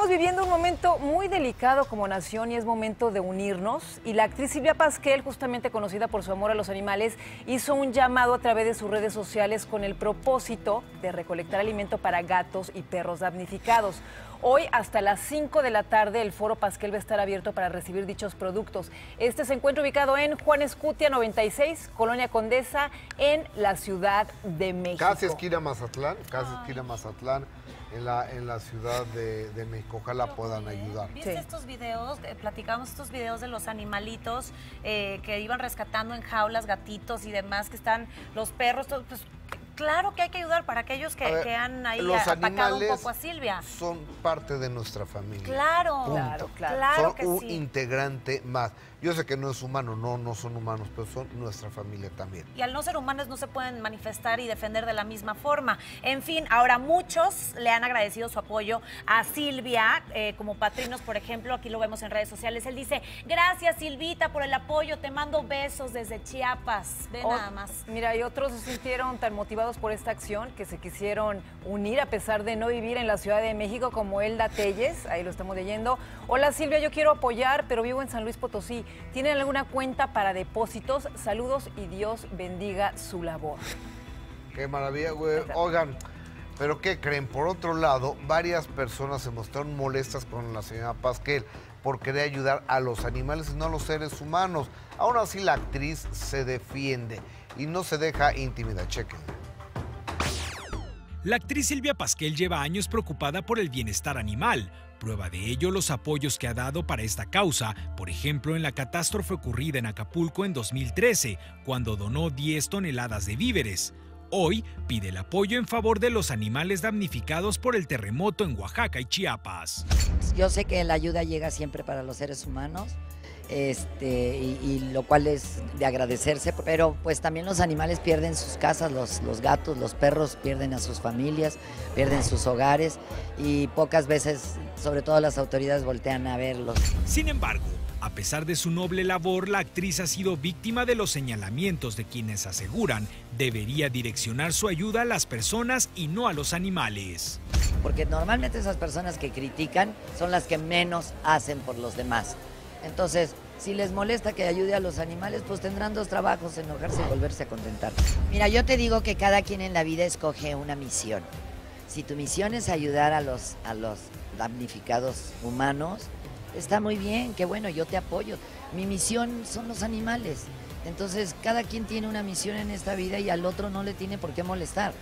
Estamos viviendo un momento muy delicado como nación y es momento de unirnos. Y la actriz Silvia Pasquel, justamente conocida por su amor a los animales, hizo un llamado a través de sus redes sociales con el propósito de recolectar alimento para gatos y perros damnificados. Hoy hasta las 5 de la tarde el Foro Pasquel va a estar abierto para recibir dichos productos. Este se encuentra ubicado en Juan Escutia 96, Colonia Condesa, en la Ciudad de México. Casi esquina Mazatlán, casi esquina Mazatlán en la, en la Ciudad de, de México. Ojalá puedan ayudar. ¿Viste Sí. estos videos? Eh, platicamos estos videos de los animalitos eh, que iban rescatando en jaulas, gatitos y demás, que están los perros. todo, pues, claro que hay que ayudar para aquellos que, A ver, que han ahí los atacado un animales poco a Silvia. Son parte de nuestra familia. Claro, Punto. Claro, claro. claro son que un sí. integrante más. Yo sé que no es humano, no, no son humanos, pero son nuestra familia también. y al no ser humanos no se pueden manifestar y defender de la misma forma. En fin, ahora muchos le han agradecido su apoyo a Silvia, eh, como patrinos, por ejemplo, aquí lo vemos en redes sociales. Él dice, gracias Silvita por el apoyo, te mando besos desde Chiapas. Ve Ot- nada más. Mira, y otros se sintieron tan motivados por esta acción que se quisieron unir a pesar de no vivir en la Ciudad de México, como Elda Telles, ahí lo estamos leyendo. Hola Silvia, yo quiero apoyar, pero vivo en San Luis Potosí. ¿Tienen alguna cuenta para depósitos? Saludos y Dios bendiga su labor. Qué maravilla, güey. Oigan, pero ¿qué creen? Por otro lado, varias personas se mostraron molestas con la señora Pasquel por querer ayudar a los animales y no a los seres humanos. Aún así, la actriz se defiende y no se deja intimidar. Chequen. La actriz Silvia Pasquel lleva años preocupada por el bienestar animal. Prueba de ello los apoyos que ha dado para esta causa, por ejemplo en la catástrofe ocurrida en Acapulco en 2013, cuando donó 10 toneladas de víveres. Hoy pide el apoyo en favor de los animales damnificados por el terremoto en Oaxaca y Chiapas. Yo sé que la ayuda llega siempre para los seres humanos, este, y, y lo cual es de agradecerse, pero pues también los animales pierden sus casas, los, los gatos, los perros pierden a sus familias, pierden sus hogares y pocas veces, sobre todo las autoridades, voltean a verlos. Sin embargo, a pesar de su noble labor, la actriz ha sido víctima de los señalamientos de quienes aseguran debería direccionar su ayuda a las personas y no a los animales. porque normalmente esas personas que critican son las que menos hacen por los demás. Entonces, si les molesta que ayude a los animales, pues tendrán dos trabajos, enojarse y volverse a contentar. Mira, yo te digo que cada quien en la vida escoge una misión. Si tu misión es ayudar a los, a los damnificados humanos, está muy bien, qué bueno, yo te apoyo. Mi misión son los animales. Entonces, cada quien tiene una misión en esta vida y al otro no le tiene por qué molestar.